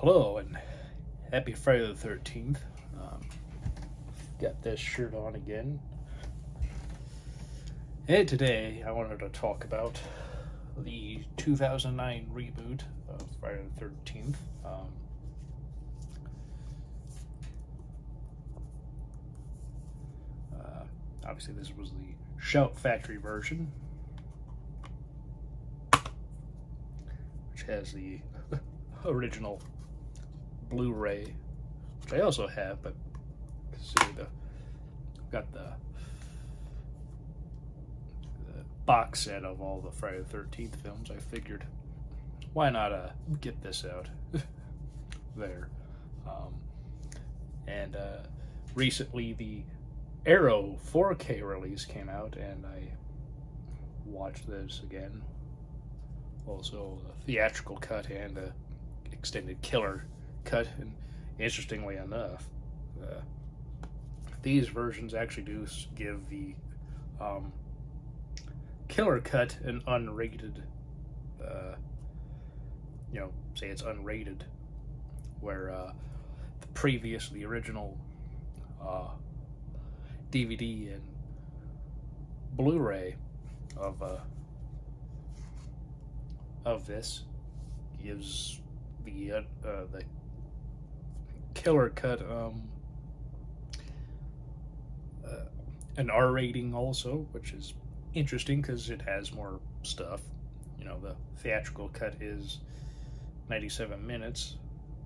Hello and happy Friday the 13th. Um, got this shirt on again. And today I wanted to talk about the 2009 reboot of Friday the 13th. Um, uh, obviously, this was the Shout Factory version, which has the original Blu-ray, which I also have, but the got the, the box set of all the Friday the Thirteenth films. I figured, why not uh, get this out there? Um, and uh, recently, the Arrow 4K release came out, and I watched this again. Also, the theatrical cut and the extended killer cut. And interestingly enough, uh, these versions actually do give the um, killer cut an unrated, uh, you know, say it's unrated, where uh, the previous, the original uh, DVD and Blu-ray of uh, of this gives the uh, the killer cut um, uh, an R rating also, which is interesting because it has more stuff. You know, the theatrical cut is 97 minutes.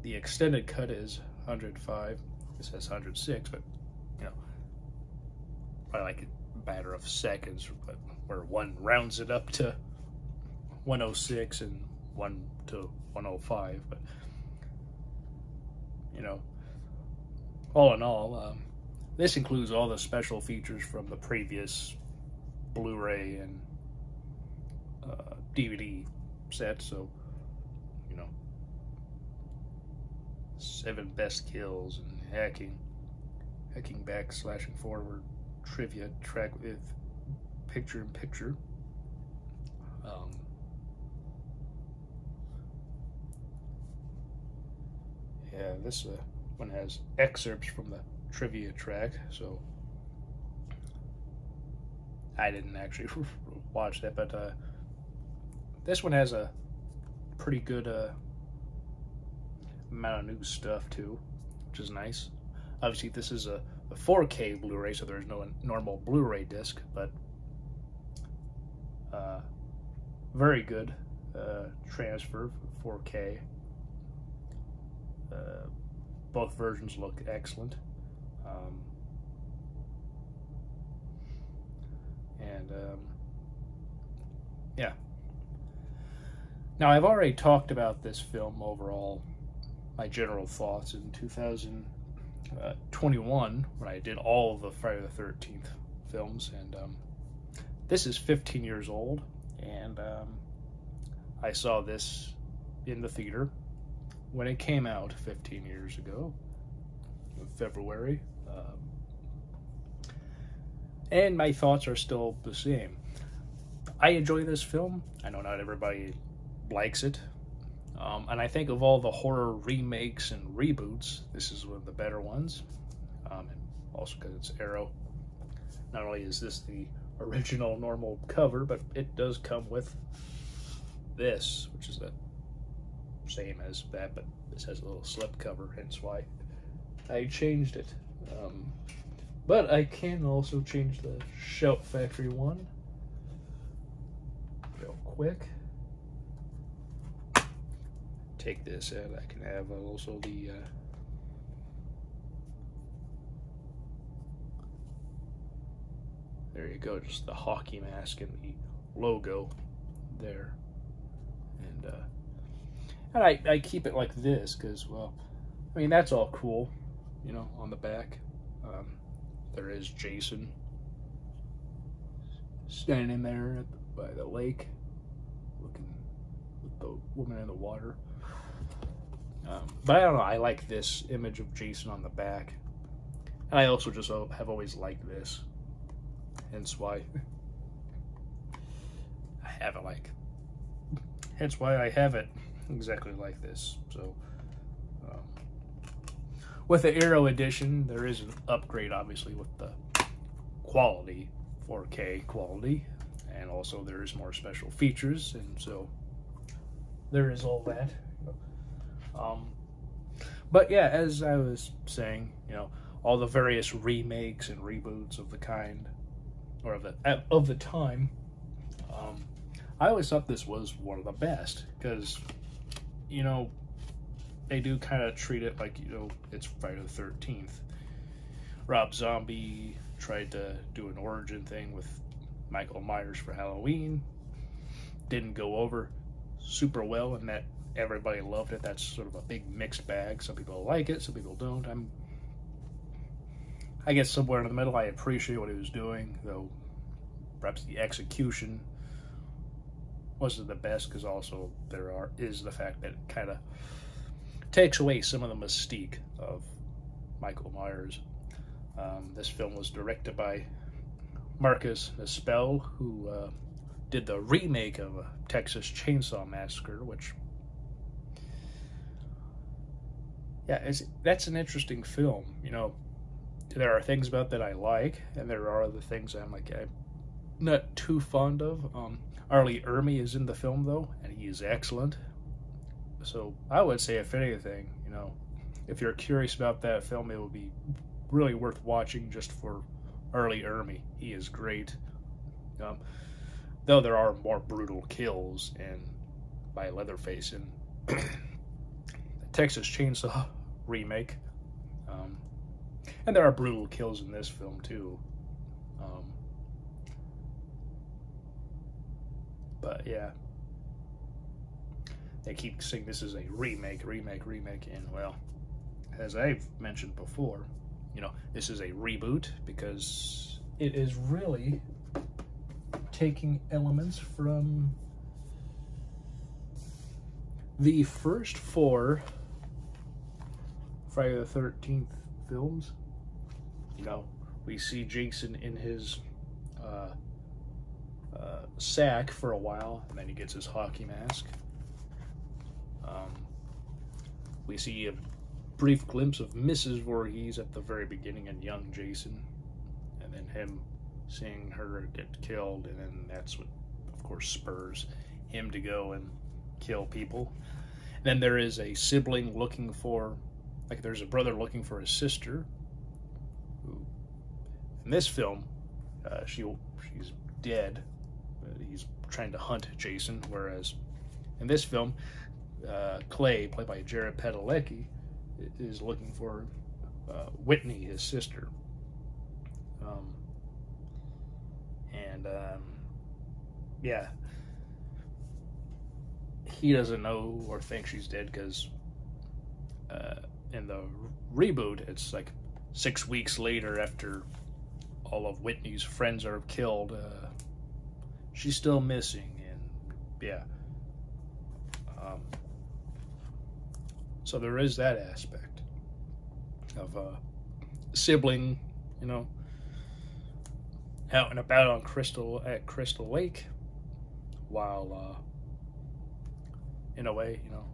The extended cut is 105. It says 106, but you know, probably like a matter of seconds, but where one rounds it up to 106 and one to 105. But you know, all in all, um, this includes all the special features from the previous Blu-ray and uh, DVD set. So, you know, seven best kills and hacking, hacking back, slashing forward, trivia track with picture-in-picture. Um, yeah, this uh, one has excerpts from the trivia track, so I didn't actually watch that, but uh, this one has a pretty good uh, amount of new stuff too, which is nice. Obviously, this is a, a 4K Blu-ray, so there's no normal Blu-ray disc, but uh, very good uh, transfer 4K. Uh, both versions look excellent. Um, and um, yeah. Now, I've already talked about this film overall, my general thoughts in 2021 when I did all the Friday the 13th films. And um, this is 15 years old, and um, I saw this in the theater when it came out 15 years ago, in February. Um, and my thoughts are still the same. I enjoy this film. I know not everybody likes it. Um, and I think of all the horror remakes and reboots, this is one of the better ones. Um, and also because it's Arrow. Not only is this the original normal cover, but it does come with this, which is the same as that, but this has a little slip cover, hence why I changed it. Um, but I can also change the Shout Factory one real quick. Take this out. I can have also the uh, there you go, just the hockey mask and the logo there. And uh, and I, I keep it like this because, well, I mean, that's all cool, you know, on the back. Um, there is Jason standing there the, by the lake looking with the woman in the water. Um, but I don't know, I like this image of Jason on the back. And I also just have always liked this. Hence why I have it like. Hence why I have it exactly like this. So with the Arrow edition, there is an upgrade, obviously, with the quality, 4K quality, and also there's more special features, and so there is all that. Um, but yeah, as I was saying, you know, all the various remakes and reboots of the kind, or of the of the time, um, I always thought this was one of the best because, you know, they do kind of treat it like you know it's Friday the Thirteenth. Rob Zombie tried to do an origin thing with Michael Myers for Halloween. Didn't go over super well, and that everybody loved it. That's sort of a big mixed bag. Some people like it, some people don't. I'm, I guess somewhere in the middle. I appreciate what he was doing, though. Perhaps the execution wasn't the best because also there are is the fact that it kind of takes away some of the mystique of Michael Myers. Um, this film was directed by Marcus Nispel, who uh, did the remake of a Texas Chainsaw Massacre, which yeah, that's an interesting film. You know, there are things about that I like, and there are other things I'm like I'm not too fond of. Um, R. Lee Ermey is in the film though, and he is excellent. So I would say, if anything, you know, if you're curious about that film, it would be really worth watching just for Arlie Lee Ermey. He is great. Um, though there are more brutal kills in by Leatherface in the Texas Chainsaw remake. Um, and there are brutal kills in this film too. Um, but yeah, they keep saying this is a remake, remake, remake, and well, as I've mentioned before, you know, this is a reboot because it is really taking elements from the first four Friday the 13th films. You know, we see Jason in his uh, uh, sack for a while, and then he gets his hockey mask. Um, we see a brief glimpse of Mrs. Voorhees at the very beginning and young Jason, and then him seeing her get killed, and then that's what, of course, spurs him to go and kill people. And then there is a sibling looking for, like, there's a brother looking for his sister. Who, in this film, uh, she she's dead. He's trying to hunt Jason, whereas in this film, uh, Clay, played by Jared Padalecki, is looking for uh, Whitney, his sister. Um, and um, yeah, he doesn't know or think she's dead because uh, in the reboot, it's like six weeks later after all of Whitney's friends are killed. Uh, she's still missing, and yeah. Um, so there is that aspect of a uh, sibling, you know, out and about on Crystal at Crystal Lake, while uh, in a way, you know,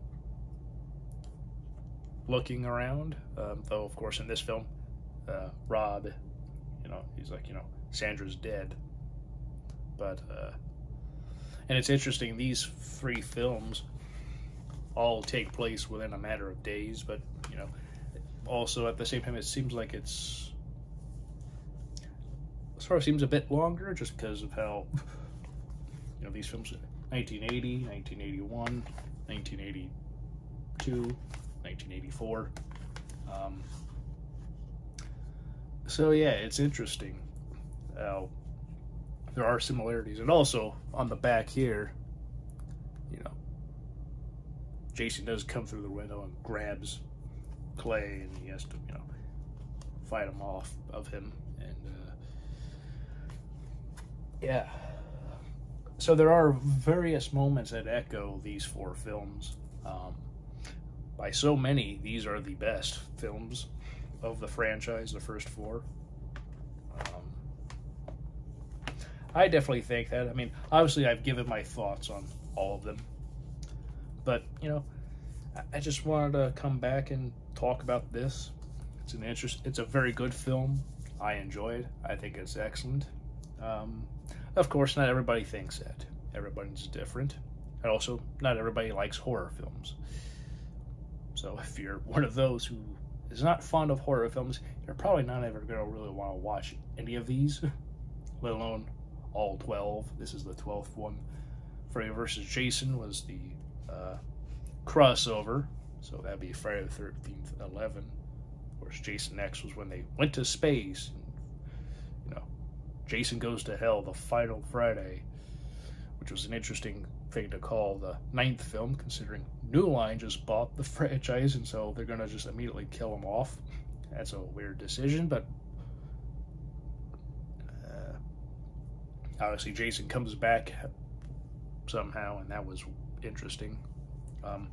looking around. Um, though, of course, in this film, uh, Rob, you know, he's like, you know, Sandra's dead. But, uh, and it's interesting, these three films all take place within a matter of days, but you know, also at the same time, it seems like it's sort of seems a bit longer just because of how you know these films 1980 1981 1982 1984 um, so yeah it's interesting how there are similarities and also on the back here you know Jason does come through the window and grabs Clay, and he has to, you know, fight him off of him. And uh, yeah, so there are various moments that echo these four films. Um, by so many, these are the best films of the franchise, the first four. Um, I definitely think that. I mean, obviously, I've given my thoughts on all of them. But, you know, I just wanted to come back and talk about this It's an interest. It's a very good film. I enjoyed. I think it's excellent. Um, of course, not everybody thinks that. Everybody's different. And also, not everybody likes horror films. So if you're one of those who is not fond of horror films, you're probably not ever going to really want to watch any of these, let alone all 12. This is the 12th one. Freddy vs. Jason was the uh, crossover, so that'd be Friday the 13th, 11. Of course, Jason X was when they went to space. And, you know, Jason Goes to Hell, the final Friday, which was an interesting thing to call the ninth film, considering New Line just bought the franchise, and so they're going to just immediately kill him off. That's a weird decision, but obviously Jason comes back somehow, and that was interesting. Um,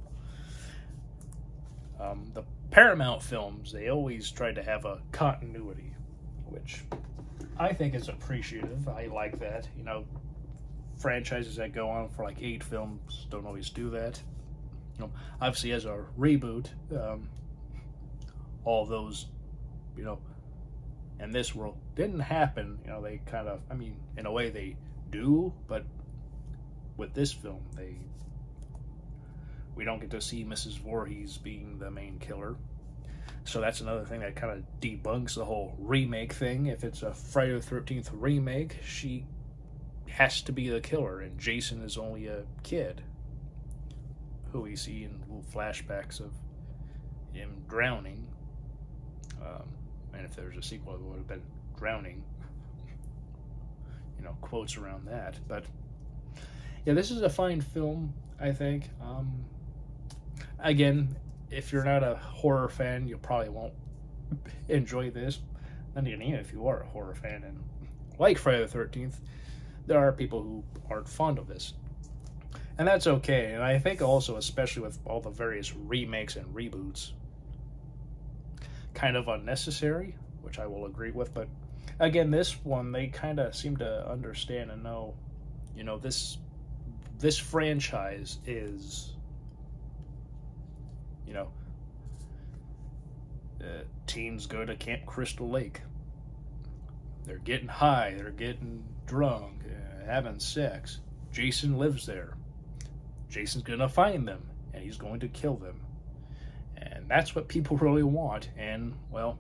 um, the Paramount films, they always tried to have a continuity, which I think is appreciative. I like that. You know, franchises that go on for like eight films don't always do that. You know, obviously, as a reboot, um, all those, you know, in this world didn't happen. You know, they kind of, I mean, in a way they do, but with this film, they we don't get to see Mrs. Voorhees being the main killer. So that's another thing that kind of debunks the whole remake thing. If it's a Friday the 13th remake, she has to be the killer, and Jason is only a kid who we see in little flashbacks of him drowning. Um, and if there was a sequel, it would have been drowning. You know, quotes around that. But yeah, this is a fine film, I think. Um, again, if you're not a horror fan, you probably won't enjoy this. Then again, if you are a horror fan and like Friday the 13th, there are people who aren't fond of this. And that's okay. And I think also, especially with all the various remakes and reboots, kind of unnecessary, which I will agree with. But again, this one, they kind of seem to understand and know, you know, this this franchise is you know, uh, teens go to Camp Crystal Lake. They're getting high, they're getting drunk, uh, having sex. Jason lives there. Jason's gonna find them, and he's going to kill them. And that's what people really want. And, well,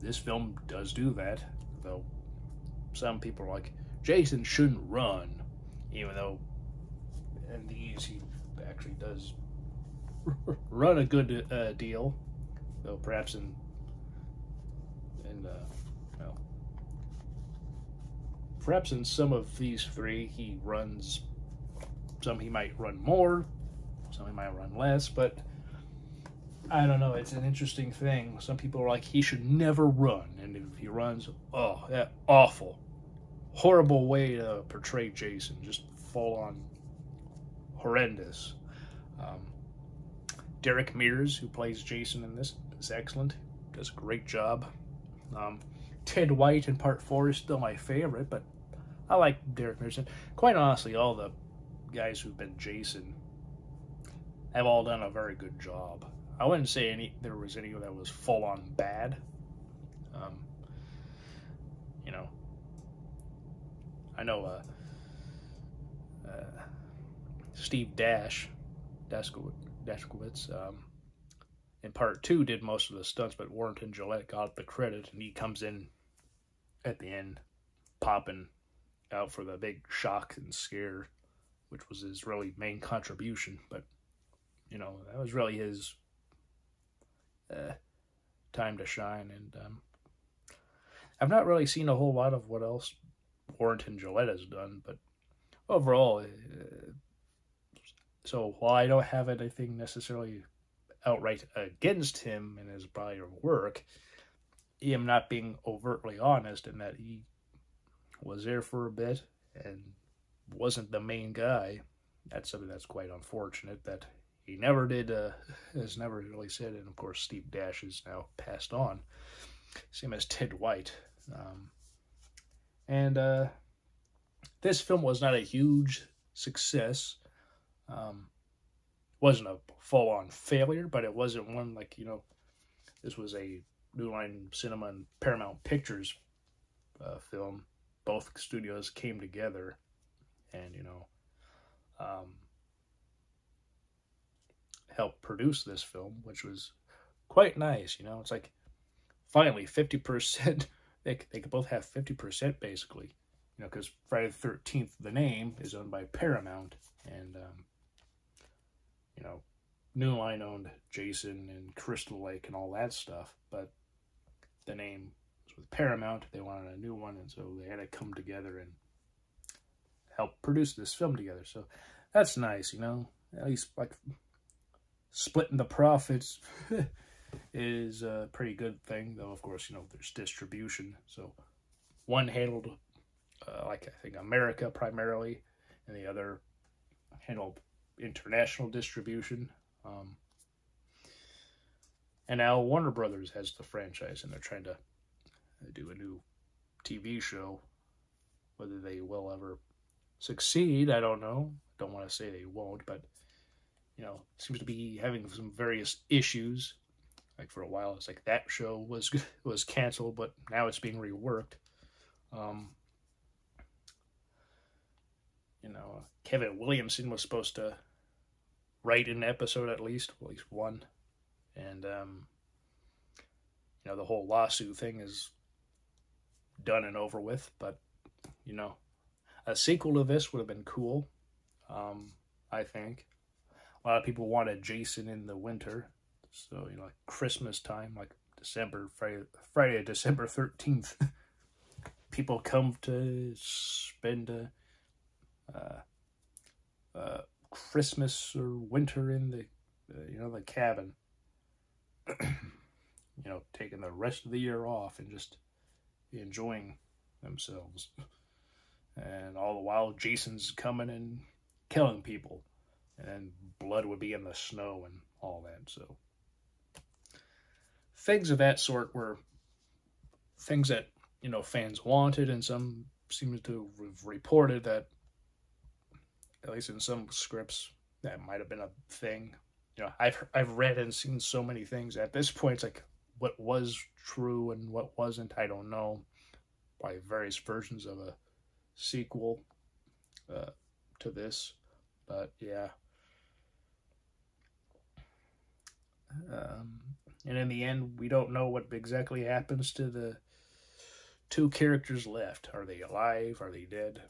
this film does do that, though some people are like, Jason shouldn't run, even though in these he actually does run a good uh, deal, though perhaps in in uh, well, perhaps in some of these three he runs. Some he might run more, some he might run less, but I don't know. It's an interesting thing. Some people are like he should never run, and if he runs, oh, that awful, horrible way to portray Jason. Just full on horrendous. Um, Derek Mears, who plays Jason in this, is excellent. Does a great job. Um, Ted White in part four is still my favorite, but I like Derek Mears. And quite honestly, all the guys who've been Jason have all done a very good job. I wouldn't say any there was any that was full on bad. Um, you know, I know uh, uh, Steve Dash, Dashkowitz, um, in part two did most of the stunts, but Warrington Gillette got the credit, and he comes in at the end, popping out for the big shock and scare, which was his really main contribution. But you know that was really his uh, time to shine, and um, I've not really seen a whole lot of what else Warrington Gillette has done, but overall, uh, so while I don't have anything necessarily outright against him and his body of work, I am not being overtly honest in that he was there for a bit and wasn't the main guy. That's something that's quite unfortunate that he never did, uh, has never really said. And of course, Steve Dash is now passed on, same as Ted White. Um, and uh, this film was not a huge success. Um, wasn't a full on failure, but it wasn't one like, you know, this was a New Line Cinema and Paramount Pictures uh, film, both studios came together and, you know, um, helped produce this film, which was quite nice. You know, it's like finally 50%, they, they could both have 50% basically, you know, because Friday the 13th, the name is owned by Paramount and, um, you know, New Line owned Jason and Crystal Lake and all that stuff, but the name was with Paramount. They wanted a new one, and so they had to come together and help produce this film together. So that's nice, you know. At least like splitting the profits is a pretty good thing, though. Of course, you know there's distribution. So one handled uh, like I think America primarily, and the other handled international distribution. Um, and now Warner Brothers has the franchise, and they're trying to do a new TV show. Whether they will ever succeed, I don't know. Don't want to say they won't, but you know, seems to be having some various issues. Like for a while, it's like that show was was canceled, but now it's being reworked. Um, you know, Kevin Williamson was supposed to write an episode at least, at least one. And, um, you know, the whole lawsuit thing is done and over with. But, you know, a sequel to this would have been cool, um, I think. A lot of people wanted Jason in the winter. So, you know, like Christmas time, like December, Friday, Friday December 13th. people come to spend a, uh, uh, Christmas or winter in the, uh, you know, the cabin. you know, taking the rest of the year off and just enjoying themselves. And all the while, Jason's coming and killing people. And blood would be in the snow and all that. So, things of that sort were things that, you know, fans wanted, and some seem to have reported that at least in some scripts, that might have been a thing. You know, I've I've read and seen so many things. At this point, it's like what was true and what wasn't. I don't know. By various versions of a sequel uh, to this, but yeah. Um, and in the end, we don't know what exactly happens to the two characters left. Are they alive? Are they dead?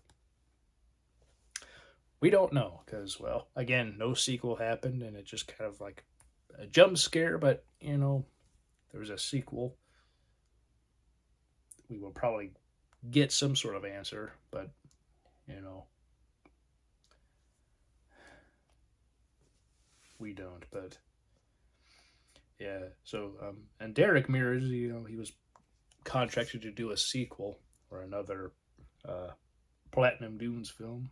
we don't know because well again no sequel happened and it just kind of like a jump scare but you know there's a sequel we will probably get some sort of answer but you know we don't but yeah so um and derek Mears, you know he was contracted to do a sequel or another uh platinum dunes film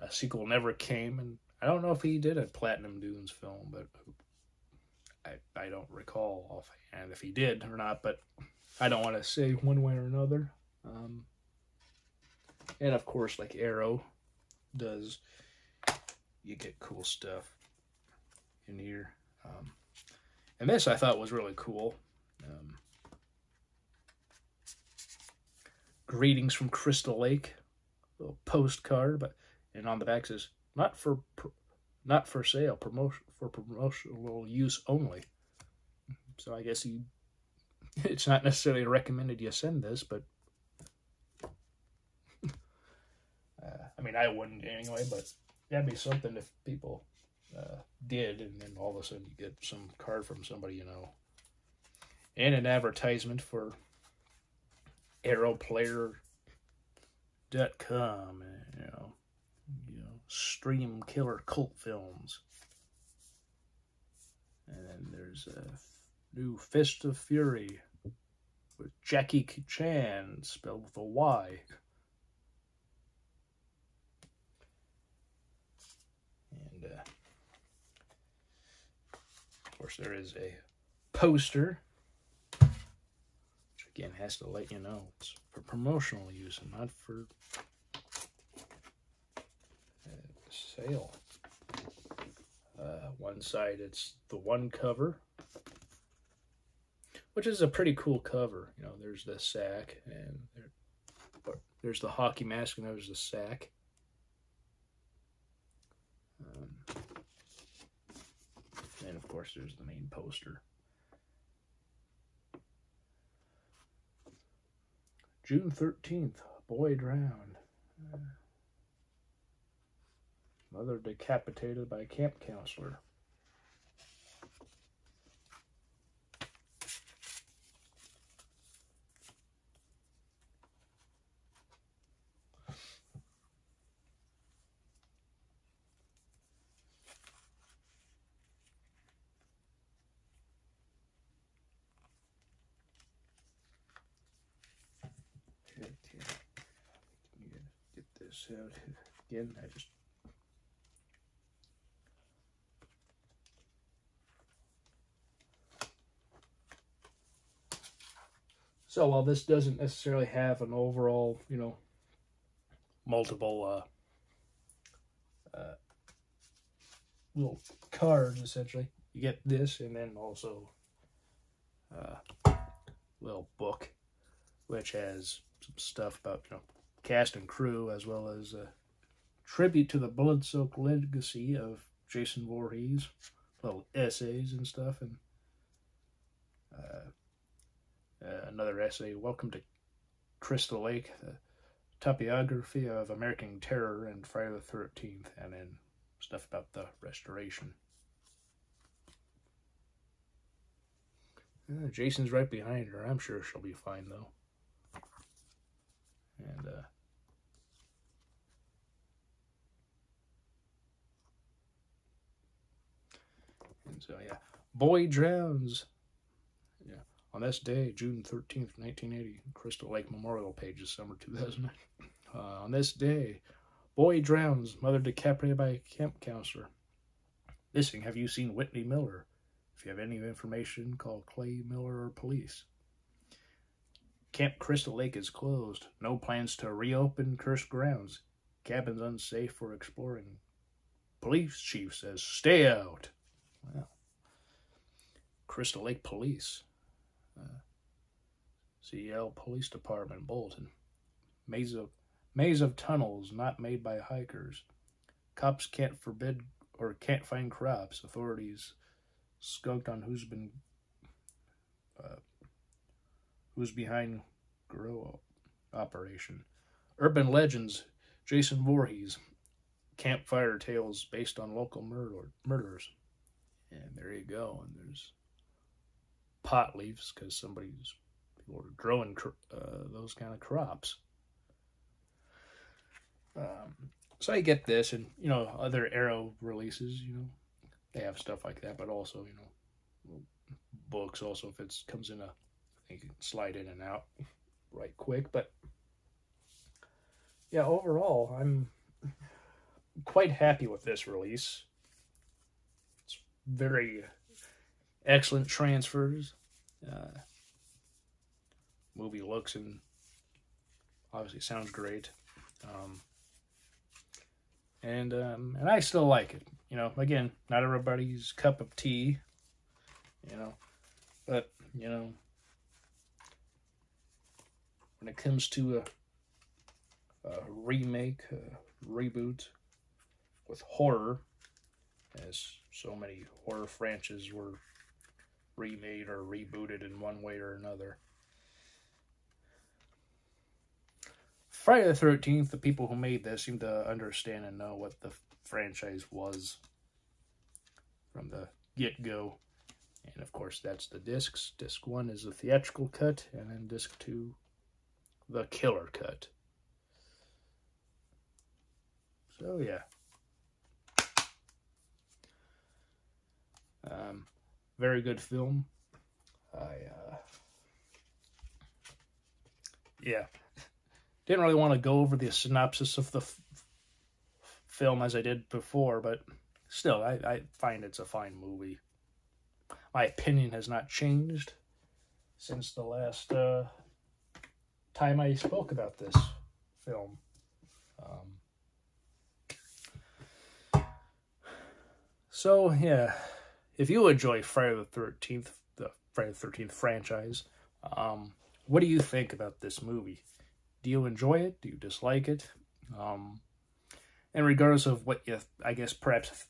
a sequel never came, and I don't know if he did a Platinum Dunes film, but I I don't recall offhand if he did or not. But I don't want to say one way or another. Um, and of course, like Arrow does, you get cool stuff in here. Um, and this I thought was really cool. Um, greetings from Crystal Lake, little postcard, but and on the back says not for not for sale, promotion for promotional use only. So I guess he it's not necessarily recommended you send this, but uh, I mean I wouldn't anyway. But that'd be something if people uh, did, and then all of a sudden you get some card from somebody you know, and an advertisement for ArrowPlayer.com, you know stream killer cult films. And then there's a new Fist of Fury with Jackie Chan, spelled with a Y. And, uh, of course, there is a poster, which again has to let you know it's for promotional use and not for sale. Uh, one side it's the one cover, which is a pretty cool cover. You know, there's the sack, and there, there's the hockey mask, and there's the sack. Um, course, there's the main poster. June 13th, boy drowned. Mother decapitated by camp counselor. Again. I just So while this doesn't necessarily have an overall, you know, multiple uh, uh, little cards, essentially, you get this and then also uh, little book, which has some stuff about, you know, cast and crew, as well as a tribute to the blood-soaked legacy of Jason Voorhees, little essays and stuff, and uh, uh, another essay, Welcome to Crystal Lake, the topography of American Terror and Friday the 13th, and then stuff about the restoration. Uh, Jason's right behind her. I'm sure she'll be fine, though. And, uh, and so, yeah. Boy drowns Yeah, on this day, June 13th, 1980, Crystal Lake Memorial pages, summer 2009. Uh, on this day, boy drowns, mother decapitated by camp counselor. Missing, have you seen Whitney Miller? If you have any information, call Clay Miller or police. Camp Crystal Lake is closed. No plans to reopen cursed grounds. Cabins unsafe for exploring. Police chief says, stay out. Well, Crystal Lake Police. Uh, CL Police Department, Bolton. Maze of, maze of tunnels not made by hikers. Cops can't forbid or can't find crops. Authorities skunked on who's been uh, who's behind grow operation. Urban legends. Jason Voorhees. Campfire tales based on local murder murders. And there you go. And there's pot leaves because somebody's people are growing uh, those kind of crops. Um, so I get this, and you know, other Arrow releases, you know, they have stuff like that, but also, you know, books. Also, if it comes in a, you can slide in and out right quick. But yeah, overall, I'm quite happy with this release. Very excellent transfers. Uh, movie looks and obviously sounds great. Um, and um, and I still like it. You know, again, not everybody's cup of tea. You know, but you know, when it comes to a, a remake, a reboot with horror, as so many horror franchises were remade or rebooted in one way or another. Friday the 13th, the people who made this seem to understand and know what the franchise was from the get-go. And of course, that's the discs. Disc 1 is the theatrical cut, and then disc 2, the killer cut. So, yeah. Um, very good film. I, uh, yeah, didn't really want to go over the synopsis of the film as I did before, but still, I, I find it's a fine movie. My opinion has not changed since the last uh, time I spoke about this film. Um, so, yeah if you enjoy Friday the 13th, the Friday the Thirteenth franchise. Um, what do you think about this movie? Do you enjoy it? Do you dislike it? Um, and regardless of what you, I guess perhaps,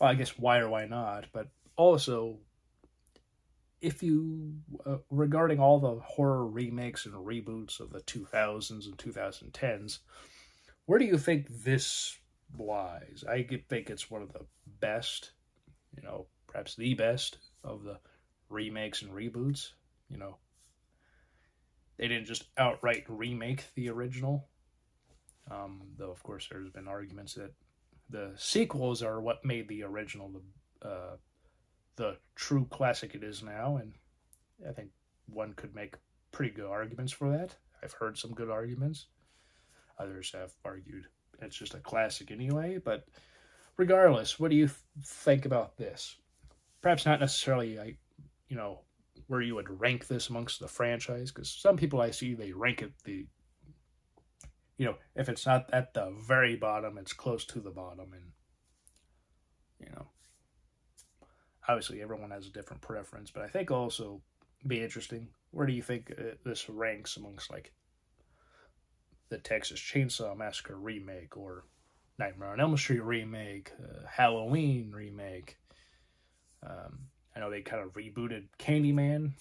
well, I guess why or why not, but also if you uh, regarding all the horror remakes and reboots of the 2000s and 2010s where do you think this lies i think it's one of the best you know perhaps the best of the remakes and reboots you know they didn't just outright remake the original um, though of course there's been arguments that the sequels are what made the original the uh, the true classic it is now, and I think one could make pretty good arguments for that. I've heard some good arguments. Others have argued it's just a classic anyway, but regardless, what do you think about this? Perhaps not necessarily, I, you know, where you would rank this amongst the franchise, because some people I see they rank it the, you know, if it's not at the very bottom, it's close to the bottom, and you know, obviously everyone has a different preference, but I think also be interesting. Where do you think uh, this ranks amongst like the Texas Chainsaw Massacre remake or Nightmare on Elm Street remake, uh, Halloween remake? Um, I know they kind of rebooted Candyman.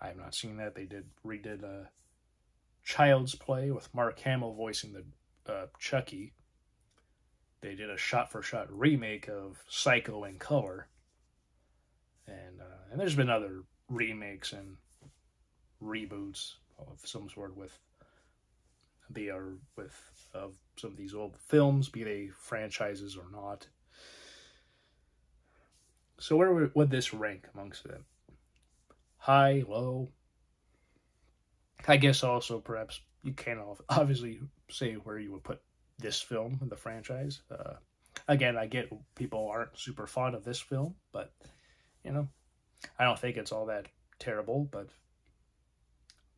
I have not seen that. They did redid a uh, Child's Play with Mark Hamill voicing the uh, Chucky. They did a shot-for-shot remake of Psycho in color and uh, and there's been other remakes and reboots of some sort with the are with of some of these old films, be they franchises or not. So where would, this rank amongst them? High, low? I guess also perhaps you can't obviously say where you would put this film in the franchise. Uh, again, I get people aren't super fond of this film, but you know, I don't think it's all that terrible, but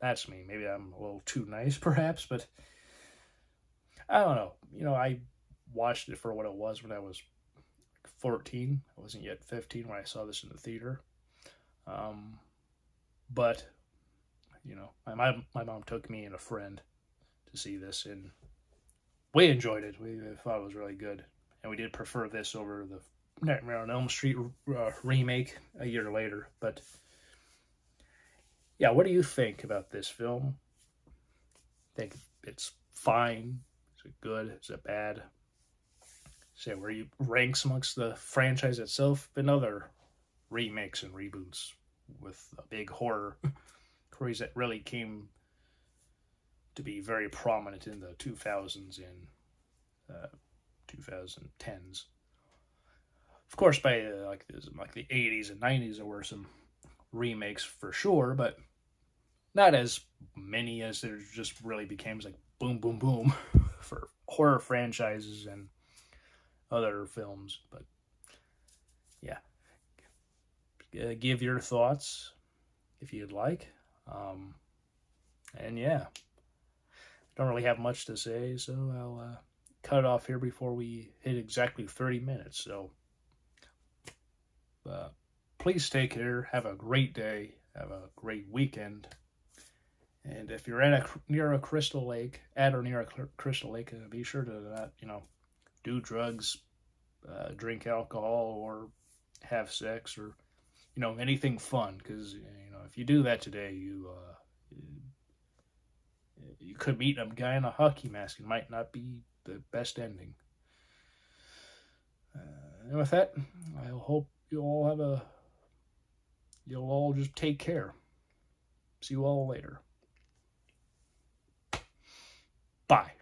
that's me. Maybe I'm a little too nice, perhaps, but I don't know. You know, I watched it for what it was when I was 14. I wasn't yet 15 when I saw this in the theater. Um, but, you know, my, my, my mom took me and a friend to see this, and we enjoyed it. We thought it was really good. And we did prefer this over the Nightmare on Elm Street uh, remake a year later. But yeah, what do you think about this film? Think it's fine? Is it good? Is it bad? Say where you ranks amongst the franchise itself, and other remakes and reboots with a big horror craze that really came to be very prominent in the 2000s and uh, 2010s. Of course, by uh, like like the 80s and 90s, there were some remakes for sure, but not as many as there just really became like boom, boom, boom for horror franchises and other films. But yeah, uh, give your thoughts if you'd like. Um, and yeah, don't really have much to say, so I'll uh, cut it off here before we hit exactly 30 minutes. So. Uh, please take care. Have a great day. Have a great weekend. And if you're at a near a crystal lake, at or near a crystal lake, uh, be sure to not, you know, do drugs, uh, drink alcohol, or have sex, or you know anything fun. Because you know if you do that today, you uh, you could meet a guy in a hockey mask. It might not be the best ending. Uh, and with that, I hope you all have a, you'll all just take care. See you all later. Bye.